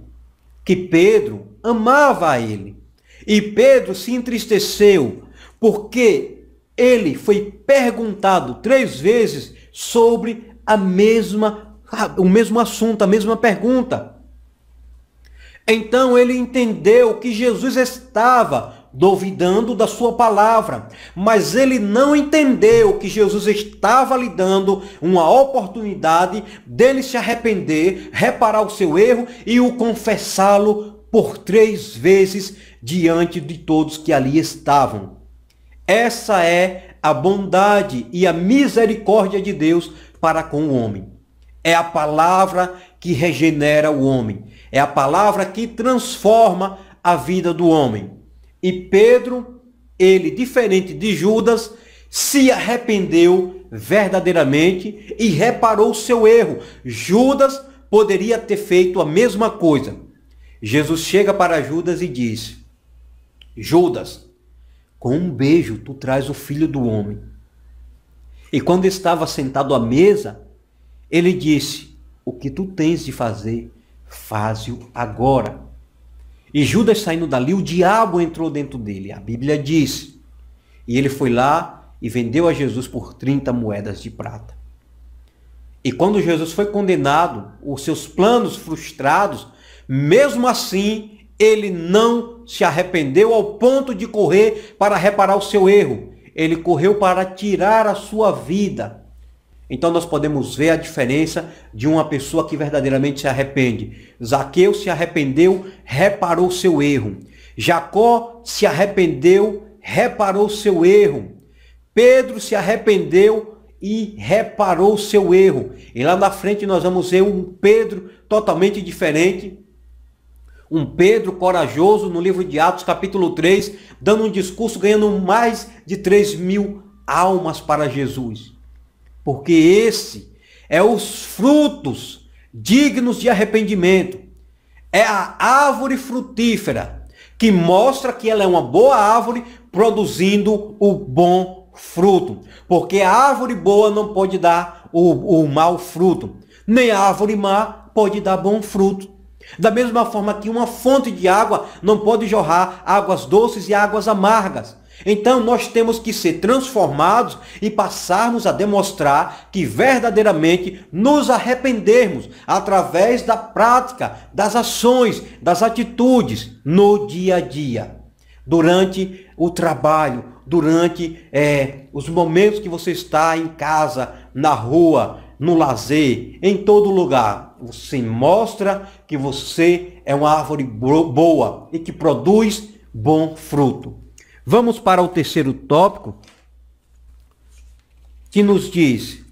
que Pedro amava a ele. E Pedro se entristeceu porque ele foi perguntado três vezes sobre a mesma o mesmo assunto, a mesma pergunta. Então ele entendeu que Jesus estava duvidando da sua palavra, mas ele não entendeu que Jesus estava lhe dando uma oportunidade dele se arrepender, reparar o seu erro e o confessá-lo por três vezes diante de todos que ali estavam. Essa é a bondade e a misericórdia de Deus para com o homem. É a palavra que regenera o homem. É a palavra que transforma a vida do homem. E Pedro, ele, diferente de Judas, se arrependeu verdadeiramente e reparou seu erro. Judas poderia ter feito a mesma coisa. Jesus chega para Judas e diz: Judas, com um beijo tu traz o filho do homem. E quando estava sentado à mesa, ele disse: O que tu tens de fazer, faze-o agora. E Judas saindo dali, o diabo entrou dentro dele. A Bíblia diz. E ele foi lá e vendeu a Jesus por 30 moedas de prata. E quando Jesus foi condenado, os seus planos frustrados, mesmo assim, ele não se arrependeu ao ponto de correr para reparar o seu erro. Ele correu para tirar a sua vida. Então nós podemos ver a diferença de uma pessoa que verdadeiramente se arrepende. Zaqueu se arrependeu, reparou seu erro. Jacó se arrependeu, reparou seu erro. Pedro se arrependeu e reparou seu erro. E lá na frente nós vamos ver um Pedro totalmente diferente. Um Pedro corajoso no livro de Atos, capítulo 3, dando um discurso, ganhando mais de 3 mil almas para Jesus. Porque esse é os frutos dignos de arrependimento. É a árvore frutífera que mostra que ela é uma boa árvore produzindo o bom fruto. Porque a árvore boa não pode dar o, o mau fruto, nem a árvore má pode dar bom fruto. Da mesma forma que uma fonte de água não pode jorrar águas doces e águas amargas. Então nós temos que ser transformados e passarmos a demonstrar que verdadeiramente nos arrependermos através da prática, das ações, das atitudes no dia a dia, durante o trabalho, durante é, os momentos que você está em casa, na rua, no lazer, em todo lugar. Você mostra que você é uma árvore boa e que produz bom fruto. Vamos para o terceiro tópico, que nos diz: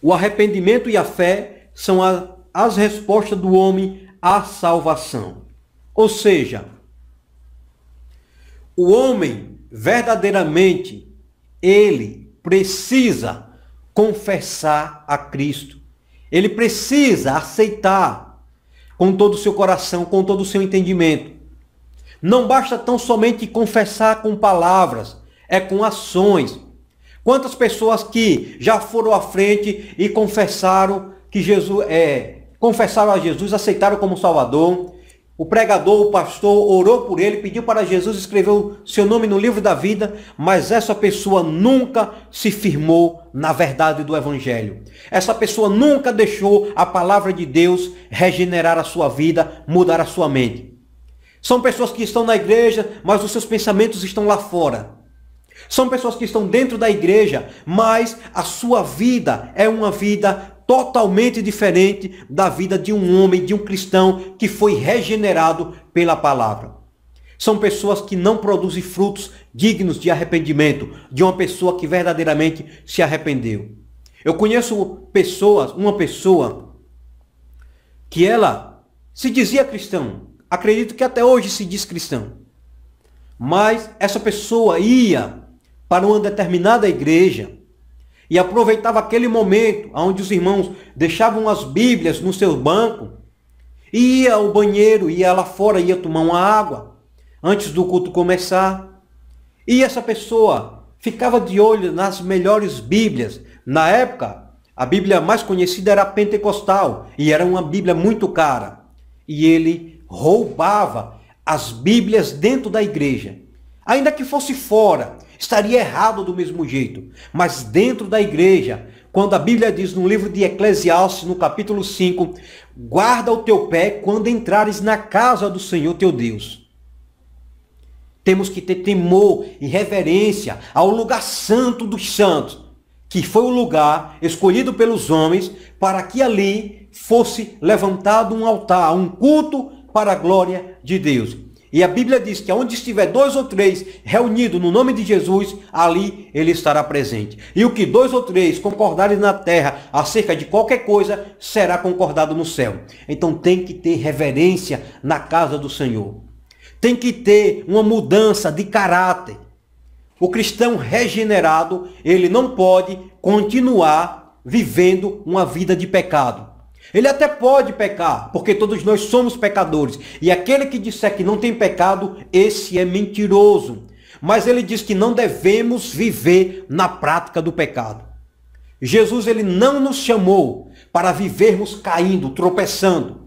o arrependimento e a fé são a, as respostas do homem à salvação. Ou seja, o homem verdadeiramente ele precisa confessar a Cristo. Ele precisa aceitar com todo o seu coração, com todo o seu entendimento não basta tão somente confessar com palavras, é com ações. Quantas pessoas que já foram à frente e confessaram que Jesus é, confessaram a Jesus, aceitaram como Salvador. O pregador, o pastor, orou por ele, pediu para Jesus escrever o seu nome no livro da vida, mas essa pessoa nunca se firmou na verdade do Evangelho. Essa pessoa nunca deixou a palavra de Deus regenerar a sua vida, mudar a sua mente. São pessoas que estão na igreja, mas os seus pensamentos estão lá fora. São pessoas que estão dentro da igreja, mas a sua vida é uma vida totalmente diferente da vida de um homem, de um cristão que foi regenerado pela palavra. São pessoas que não produzem frutos dignos de arrependimento, de uma pessoa que verdadeiramente se arrependeu. Eu conheço pessoas, uma pessoa que ela se dizia cristão, acredito que até hoje se diz cristão. Mas essa pessoa ia para uma determinada igreja e aproveitava aquele momento onde os irmãos deixavam as Bíblias no seu banco, ia ao banheiro, ia lá fora, ia tomar uma água antes do culto começar. E essa pessoa ficava de olho nas melhores Bíblias. Na época, a Bíblia mais conhecida era a Pentecostal e era uma Bíblia muito cara. E ele roubava as Bíblias dentro da igreja. Ainda que fosse fora, estaria errado do mesmo jeito. Mas dentro da igreja, quando a Bíblia diz no livro de Eclesiastes, no capítulo 5, guarda o teu pé quando entrares na casa do Senhor teu Deus. Temos que ter temor e reverência ao lugar santo dos santos, que foi o lugar escolhido pelos homens para que ali fosse levantado um altar, um culto para a glória de Deus. E a Bíblia diz que onde estiver dois ou três reunidos no nome de Jesus, ali ele estará presente. E o que dois ou três concordarem na terra acerca de qualquer coisa, será concordado no céu. Então tem que ter reverência na casa do Senhor. Tem que ter uma mudança de caráter. O cristão regenerado, ele não pode continuar vivendo uma vida de pecado. Ele até pode pecar, porque todos nós somos pecadores. E aquele que disser que não tem pecado, esse é mentiroso. Mas ele diz que não devemos viver na prática do pecado. Jesus ele não nos chamou para vivermos caindo, tropeçando,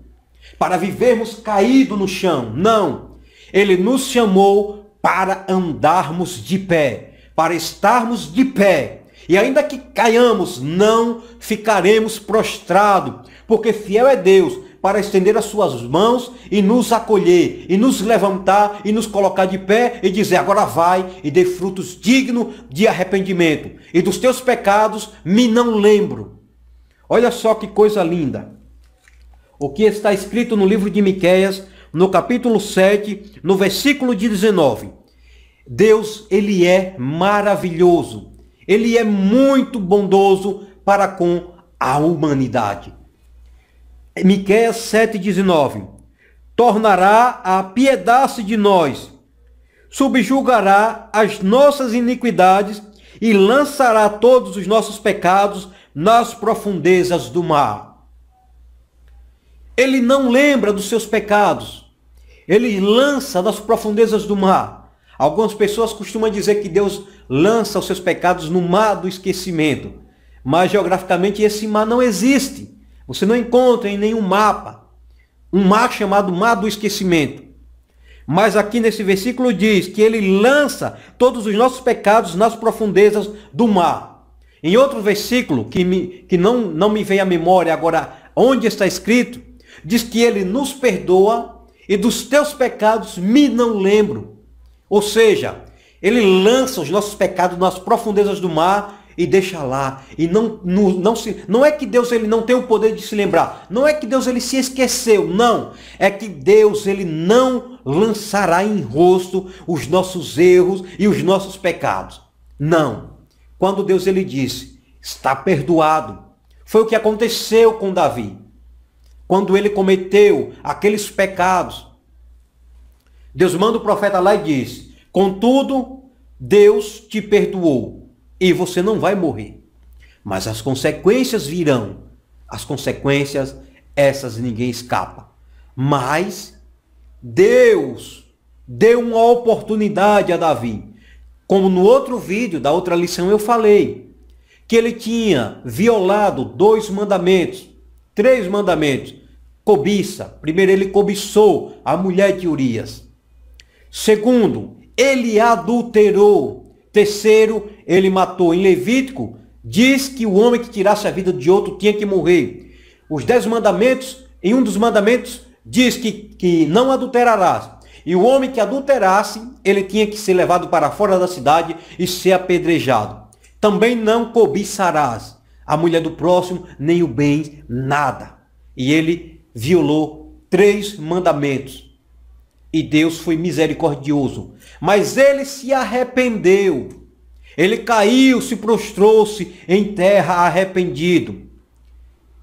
para vivermos caído no chão. Não. Ele nos chamou para andarmos de pé, para estarmos de pé. E ainda que caiamos, não ficaremos prostrados, porque fiel é Deus para estender as suas mãos e nos acolher, e nos levantar e nos colocar de pé e dizer: agora vai e dê frutos dignos de arrependimento. E dos teus pecados me não lembro. Olha só que coisa linda. O que está escrito no livro de Miqueias, no capítulo 7, no versículo de 19. Deus, ele é maravilhoso. Ele é muito bondoso para com a humanidade. Miqueias 7:19. Tornará a piedade de nós, subjugará as nossas iniquidades e lançará todos os nossos pecados nas profundezas do mar. Ele não lembra dos seus pecados. Ele lança nas profundezas do mar. Algumas pessoas costumam dizer que Deus lança os seus pecados no mar do esquecimento. Mas geograficamente esse mar não existe. Você não encontra em nenhum mapa um mar chamado mar do esquecimento. Mas aqui nesse versículo diz que ele lança todos os nossos pecados nas profundezas do mar. Em outro versículo, que, me, que não, não me vem à memória agora onde está escrito, diz que ele nos perdoa e dos teus pecados me não lembro. Ou seja, ele lança os nossos pecados nas profundezas do mar e deixa lá. E não, não, não, se, não é que Deus ele não tem o poder de se lembrar. Não é que Deus ele se esqueceu. Não. É que Deus ele não lançará em rosto os nossos erros e os nossos pecados. Não. Quando Deus ele disse, está perdoado. Foi o que aconteceu com Davi. Quando ele cometeu aqueles pecados. Deus manda o profeta lá e diz: Contudo, Deus te perdoou e você não vai morrer. Mas as consequências virão. As consequências, essas ninguém escapa. Mas Deus deu uma oportunidade a Davi. Como no outro vídeo da outra lição eu falei, que ele tinha violado dois mandamentos, três mandamentos. Cobiça. Primeiro, ele cobiçou a mulher de Urias. Segundo, ele adulterou. Terceiro, ele matou. Em Levítico, diz que o homem que tirasse a vida de outro tinha que morrer. Os dez mandamentos, em um dos mandamentos, diz que, que não adulterarás. E o homem que adulterasse, ele tinha que ser levado para fora da cidade e ser apedrejado. Também não cobiçarás a mulher do próximo, nem o bem, nada. E ele violou três mandamentos. E Deus foi misericordioso. Mas ele se arrependeu. Ele caiu, se prostrou-se em terra arrependido.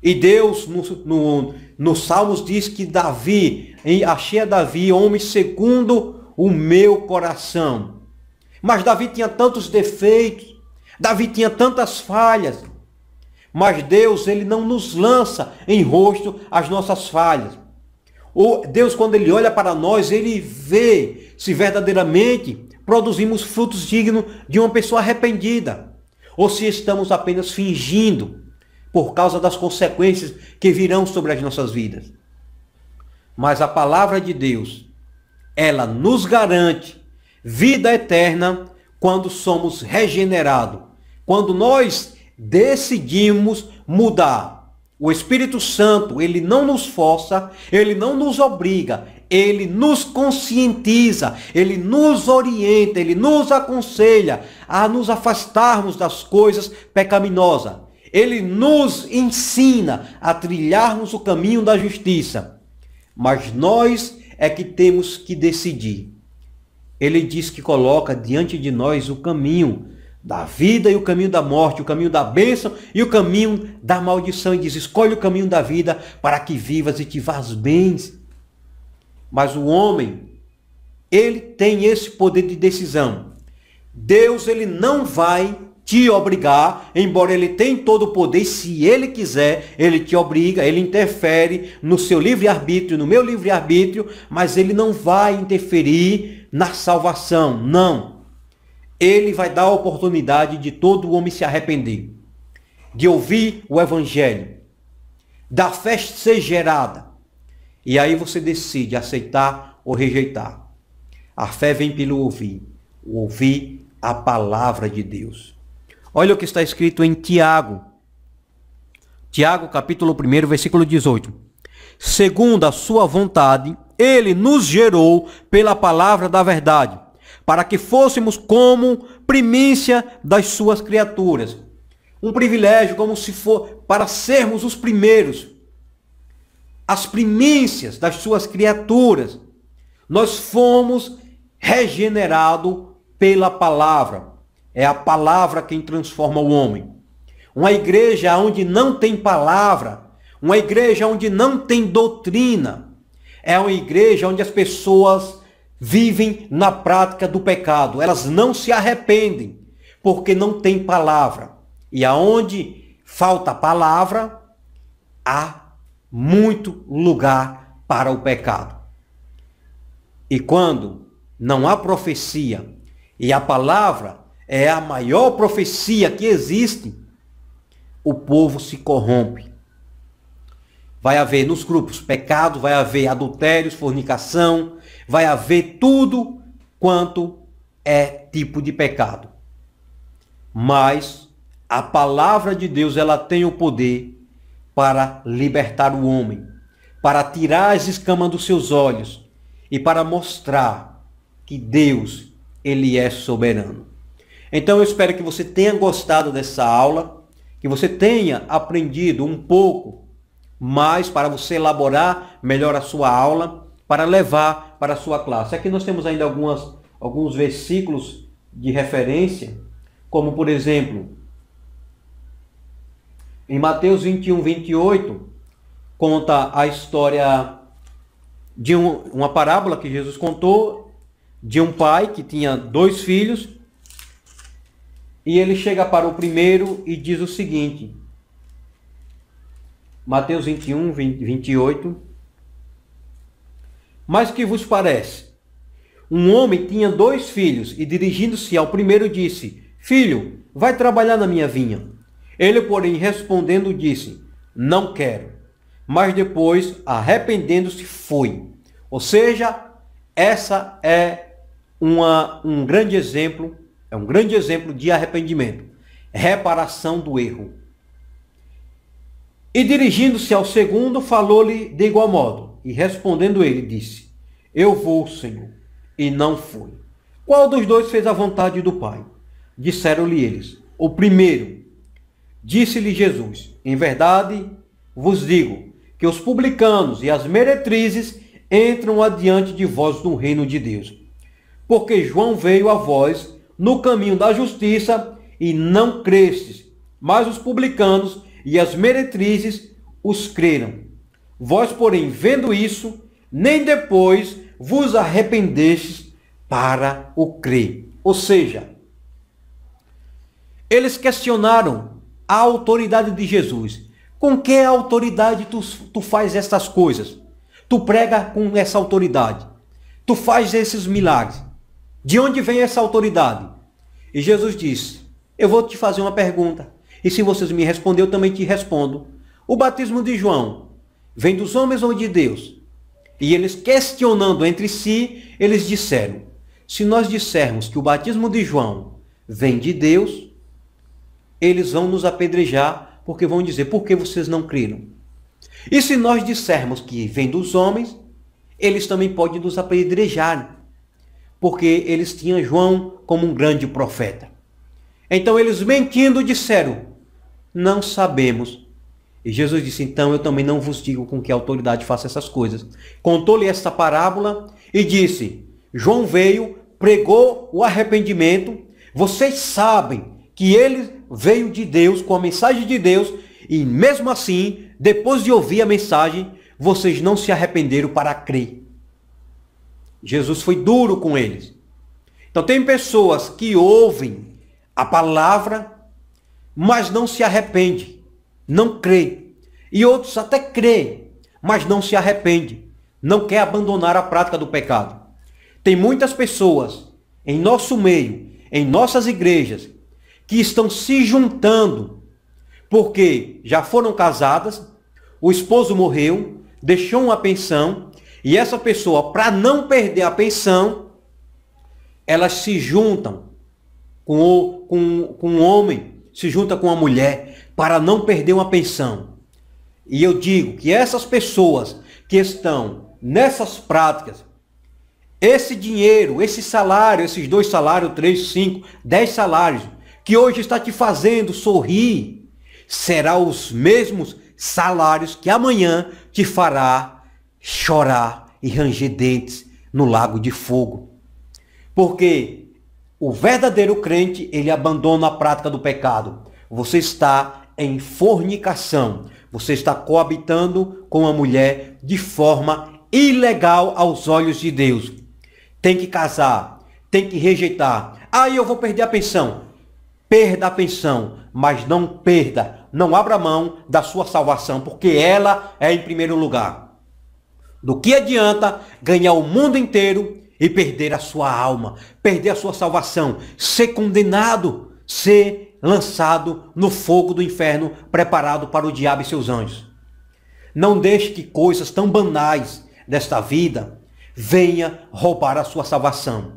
E Deus, no, no, no Salmos, diz que Davi, achei a Davi, homem segundo o meu coração. Mas Davi tinha tantos defeitos, Davi tinha tantas falhas. Mas Deus, ele não nos lança em rosto as nossas falhas. O Deus, quando ele olha para nós, ele vê se verdadeiramente produzimos frutos dignos de uma pessoa arrependida, ou se estamos apenas fingindo por causa das consequências que virão sobre as nossas vidas. Mas a palavra de Deus, ela nos garante vida eterna quando somos regenerados, quando nós decidimos mudar o Espírito Santo, ele não nos força, ele não nos obriga, ele nos conscientiza, ele nos orienta, ele nos aconselha a nos afastarmos das coisas pecaminosas. Ele nos ensina a trilharmos o caminho da justiça. Mas nós é que temos que decidir. Ele diz que coloca diante de nós o caminho da vida e o caminho da morte, o caminho da bênção e o caminho da maldição. E diz: escolhe o caminho da vida para que vivas e te vás bens. Mas o homem, ele tem esse poder de decisão. Deus, ele não vai te obrigar, embora ele tenha todo o poder, se ele quiser, ele te obriga, ele interfere no seu livre-arbítrio, no meu livre-arbítrio, mas ele não vai interferir na salvação, não ele vai dar a oportunidade de todo homem se arrepender, de ouvir o evangelho, da fé ser gerada. E aí você decide aceitar ou rejeitar. A fé vem pelo ouvir, ouvir a palavra de Deus. Olha o que está escrito em Tiago. Tiago, capítulo 1, versículo 18. Segundo a sua vontade, ele nos gerou pela palavra da verdade para que fôssemos como primícia das suas criaturas. Um privilégio como se for para sermos os primeiros, as primícias das suas criaturas. Nós fomos regenerados pela palavra. É a palavra quem transforma o homem. Uma igreja onde não tem palavra, uma igreja onde não tem doutrina, é uma igreja onde as pessoas vivem na prática do pecado. Elas não se arrependem porque não tem palavra. E aonde falta palavra, há muito lugar para o pecado. E quando não há profecia, e a palavra é a maior profecia que existe, o povo se corrompe. Vai haver nos grupos pecado, vai haver adultérios, fornicação, vai haver tudo quanto é tipo de pecado. Mas a palavra de Deus, ela tem o poder para libertar o homem, para tirar as escamas dos seus olhos e para mostrar que Deus, ele é soberano. Então eu espero que você tenha gostado dessa aula, que você tenha aprendido um pouco mais para você elaborar melhor a sua aula, para levar para a sua classe. Aqui nós temos ainda algumas, alguns versículos de referência, como por exemplo, em Mateus 21, 28, conta a história de um, uma parábola que Jesus contou de um pai que tinha dois filhos e ele chega para o primeiro e diz o seguinte: Mateus 21, 20, 28. Mas que vos parece? Um homem tinha dois filhos e, dirigindo-se ao primeiro, disse: Filho, vai trabalhar na minha vinha. Ele, porém, respondendo, disse: Não quero. Mas depois, arrependendo-se, foi. Ou seja, essa é uma, um grande exemplo, é um grande exemplo de arrependimento, reparação do erro. E dirigindo-se ao segundo, falou-lhe de igual modo. E respondendo ele, disse: Eu vou, Senhor. E não foi. Qual dos dois fez a vontade do Pai? Disseram-lhe eles: O primeiro. Disse-lhe Jesus: Em verdade vos digo que os publicanos e as meretrizes entram adiante de vós no reino de Deus. Porque João veio a vós no caminho da justiça e não crestes, mas os publicanos e as meretrizes os creram. Vós, porém, vendo isso, nem depois vos arrependestes para o crer. Ou seja, eles questionaram a autoridade de Jesus. Com que autoridade tu, tu faz essas coisas? Tu prega com essa autoridade. Tu faz esses milagres. De onde vem essa autoridade? E Jesus disse: Eu vou te fazer uma pergunta. E se vocês me responderem, eu também te respondo. O batismo de João vem dos homens ou de Deus? E eles questionando entre si, eles disseram: se nós dissermos que o batismo de João vem de Deus, eles vão nos apedrejar, porque vão dizer: por que vocês não creram? E se nós dissermos que vem dos homens, eles também podem nos apedrejar, porque eles tinham João como um grande profeta. Então eles mentindo disseram: não sabemos. E Jesus disse: Então eu também não vos digo com que autoridade faça essas coisas. Contou-lhe esta parábola e disse: João veio, pregou o arrependimento. Vocês sabem que ele veio de Deus, com a mensagem de Deus, e mesmo assim, depois de ouvir a mensagem, vocês não se arrependeram para crer. Jesus foi duro com eles. Então, tem pessoas que ouvem a palavra, mas não se arrepende, não crê. E outros até crê, mas não se arrepende, não quer abandonar a prática do pecado. Tem muitas pessoas em nosso meio, em nossas igrejas, que estão se juntando porque já foram casadas, o esposo morreu, deixou uma pensão, e essa pessoa, para não perder a pensão, elas se juntam com, o, com, com um homem se junta com a mulher para não perder uma pensão. E eu digo que essas pessoas que estão nessas práticas, esse dinheiro, esse salário, esses dois salários, três, cinco, dez salários, que hoje está te fazendo sorrir, será os mesmos salários que amanhã te fará chorar e ranger dentes no lago de fogo. Porque O verdadeiro crente, ele abandona a prática do pecado. Você está em fornicação. Você está coabitando com uma mulher de forma ilegal aos olhos de Deus. Tem que casar, tem que rejeitar. Aí eu vou perder a pensão. Perda a pensão, mas não perda, não abra mão da sua salvação, porque ela é em primeiro lugar. Do que adianta ganhar o mundo inteiro e perder a sua alma, perder a sua salvação, ser condenado, ser lançado no fogo do inferno preparado para o diabo e seus anjos. Não deixe que coisas tão banais desta vida venha roubar a sua salvação.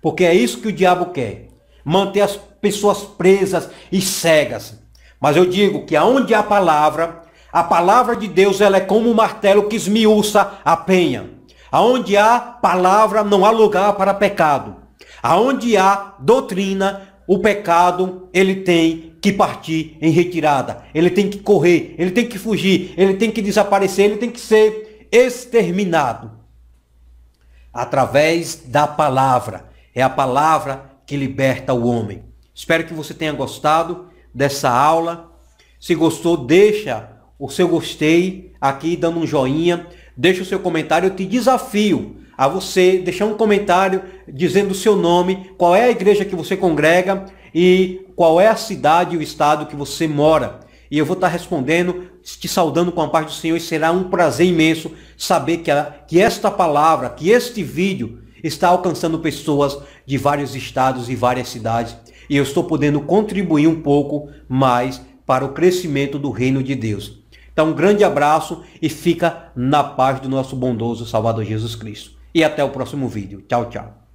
Porque é isso que o diabo quer. Manter as pessoas presas e cegas. Mas eu digo que aonde há palavra, a palavra de Deus ela é como um martelo que esmiuça a penha. Aonde há palavra, não há lugar para pecado. Aonde há doutrina, o pecado, ele tem que partir em retirada. Ele tem que correr, ele tem que fugir, ele tem que desaparecer, ele tem que ser exterminado. Através da palavra. É a palavra que liberta o homem. Espero que você tenha gostado dessa aula. Se gostou, deixa o seu gostei aqui dando um joinha deixe o seu comentário. Eu te desafio a você deixar um comentário dizendo o seu nome, qual é a igreja que você congrega e qual é a cidade e o estado que você mora. E eu vou estar respondendo, te saudando com a paz do Senhor e será um prazer imenso saber que, a, que esta palavra, que este vídeo está alcançando pessoas de vários estados e várias cidades. E eu estou podendo contribuir um pouco mais para o crescimento do reino de Deus. Então, um grande abraço e fica na paz do nosso bondoso Salvador Jesus Cristo. E até o próximo vídeo. Tchau, tchau.